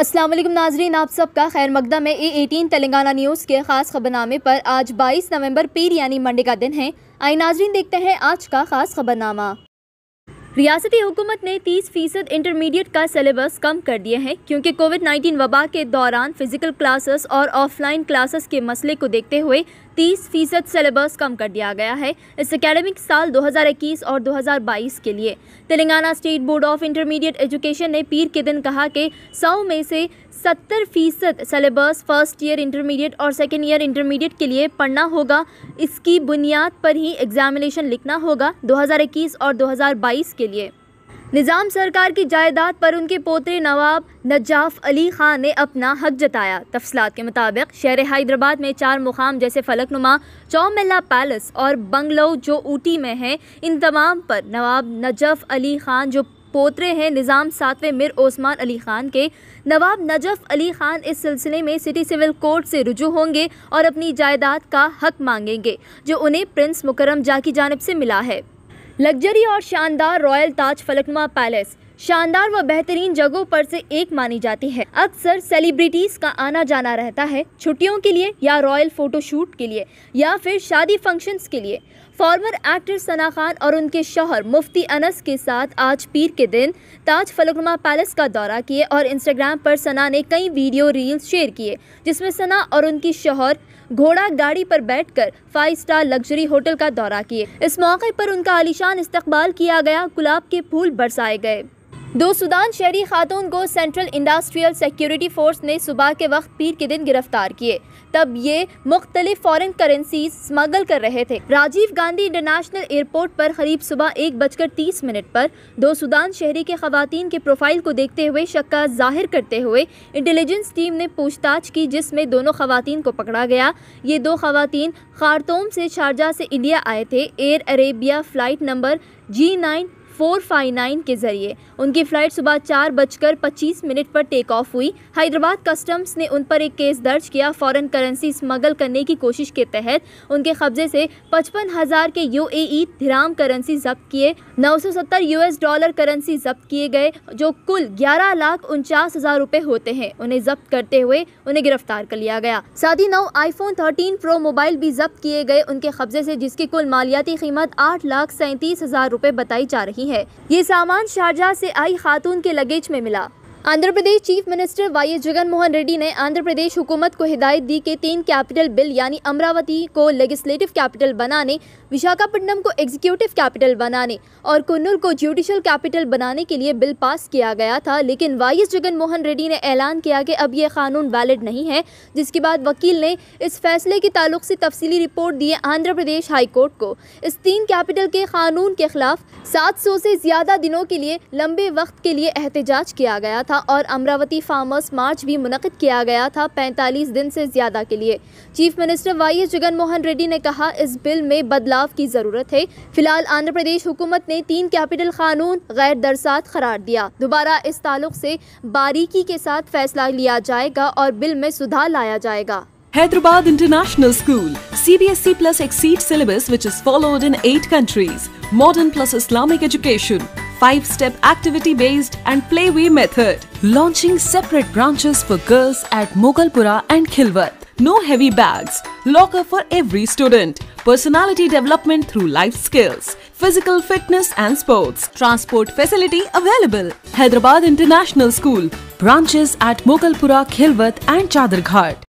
वालेकुम नाजरीन, आप सबका खैर मकदम में ए एटीन तेलंगाना न्यूज़ के खास खबरनामे पर आज 22 नवंबर पीर यानी मंडे का दिन है। आई नाजरीन देखते हैं आज का खास खबरनामा। रियासती हुकूमत ने 30 फ़ीसद इंटरमीडिएट का सिलेबस कम कर दिया है, क्योंकि कोविड 19 वबा के दौरान फ़िज़िकल क्लासेस और ऑफलाइन क्लासेस के मसले को देखते हुए 30 फ़ीसद सिलेबस कम कर दिया गया है इस एकेडमिक साल 2021 और 2022 के लिए। Telangana state board of intermediate education ने पीर के दिन कहा कि 100 में से 70 फ़ीसद सिलेबस फ़र्स्ट ईयर इंटरमीडिएट और सेकेंड ईयर इंटरमीडिएट के लिए पढ़ना होगा। इसकी बुनियाद पर ही एग्जामिनेशन लिखना होगा 2021 और 2022 के लिए। निज़ाम सरकार की जायदाद पर उनके पोते नवाब नजाफ अली खान ने अपना हक जताया। तफसलात के मुताबिक शहर हैदराबाद में चार मुकाम जैसे फलकनुमा, चौमिल्ला पैलेस और बंगलो जो ऊटी में हैं, इन तमाम पर नवाब नजफ अली खान जो पोतरे हैं, निज़ाम सातवें मिर ओस्मान अली खान के, नवाब नजफ अली खान इस सिलसिले में सिटी सिविल कोर्ट से रुजू होंगे और अपनी जायदाद का हक मांगेंगे, जो उन्हें प्रिंस मुकरम जा की जानब से मिला है। लग्जरी और शानदार रॉयल ताज फलकनुमा पैलेस। शानदार व बेहतरीन जगहों पर से एक मानी जाती है। अक्सर सेलिब्रिटीज का आना जाना रहता है छुट्टियों के लिए या रॉयल फोटोशूट के लिए या फिर शादी फ़ंक्शंस के लिए। फॉर्मर एक्टर सना खान और उनके शोहर मुफ्ती अनस के साथ आज पीर के दिन ताज फलकनुमा पैलेस का दौरा किए और इंस्टाग्राम पर सना ने कई वीडियो रील्स शेयर किए, जिसमें सना और उनकी शोहर घोड़ा गाड़ी पर बैठकर फाइव स्टार लग्जरी होटल का दौरा किए। इस मौके पर उनका आलिशान इस्तकबाल किया गया, गुलाब के फूल बरसाए गए। दो सुदान शहरी खातून को सेंट्रल इंडस्ट्रियल सिक्योरिटी फोर्स ने सुबह के वक्त पीर के दिन गिरफ़्तार किए। तब ये मुख्तलिफ़ फॉरेन करेंसीज स्मगल कर रहे थे। राजीव गांधी इंटरनेशनल एयरपोर्ट पर करीब सुबह एक बजकर तीस मिनट पर दो सुदान शहरी के खातन के प्रोफ़ाइल को देखते हुए शक्का ज़ाहिर करते हुए इंटेलिजेंस टीम ने पूछताछ की, जिसमें दोनों खातन को पकड़ा गया। ये दो खातन खारतोम से शारजा से इंडिया आए थे। Air Arabia flight number G nine four five nine के ज़रिए। उनकी फ़्लाइट सुबह चार बजकर पच्चीस मिनट पर टेक ऑफ़ हुई। हैदराबाद कस्टम्स ने उन पर एक केस दर्ज किया। फॉरेन करेंसी स्मगल करने की कोशिश के तहत उनके कब्जे से पचपन हज़ार के यू ए धिराम करेंसी जब्त किए। नौ सौ सत्तर यू एस डॉलर करेंसी जब्त किए गए, जो कुल ग्यारह लाख उनचास हज़ार रुपये होते हैं। उन्हें जब्त करते हुए उन्हें गिरफ़्तार कर लिया गया। साथ ही नौ आईफोन थर्टीन प्रो मोबाइल भी जब्त किए गए उनके कब्जे से, जिसकी कुल मालियाती कीमत आठ लाख सैंतीस हज़ार रुपये बताई जा रही है। ये सामान शारजा से आई खातून के लगेज में मिला। Andhra Pradesh chief minister Y S Jagan Mohan Reddy ने आंध्र प्रदेश हुकूमत को हिदायत दी कि तीन कैपिटल बिल यानी अमरावती को लेजिस्लेटिव कैपिटल बनाने, विशाखापट्टनम को एग्जीक्यूटिव कैपिटल बनाने और कुन्नूर को जुडिशल कैपिटल बनाने के लिए बिल पास किया गया था। लेकिन वाई एस जगन मोहन रेड्डी ने ऐलान किया कि अब यह कानून वैलिड नहीं है, जिसके बाद वकील ने इस फैसले के ताल्लुक से तफसीली रिपोर्ट दिए आंध्र प्रदेश हाईकोर्ट को। इस तीन कैपिटल के कानून के खिलाफ सात सौ से ज़्यादा दिनों के लिए लंबे वक्त के लिए एहतजाज किया गया था। और अमरावती फार्मर्स मार्च भी मुनद किया गया था पैंतालीस दिन से ज़्यादा के लिए। Chief minister Y S Jagan Mohan Reddy ने कहा इस बिल में बदलाव की ज़रूरत है। फ़िलहाल आंध्र प्रदेश हुकूमत ने तीन कैपिटल कानून गैर दरसात करार दिया। दोबारा इस ताल्लुक से बारीकी के साथ फैसला लिया जाएगा और बिल में सुधार लाया जाएगा। Hyderabad International School, CBSC plus Exceed syllabus which is followed in 8 countries, modern plus Islamic education, 5-step activity-based and playway method, launching separate branches for girls at Mogalpura and Khilwat. No heavy bags, locker for every student, personality development through life skills, physical fitness and sports, transport facility available. Hyderabad International School, branches at Mogalpura, Khilwat and Chadarghat.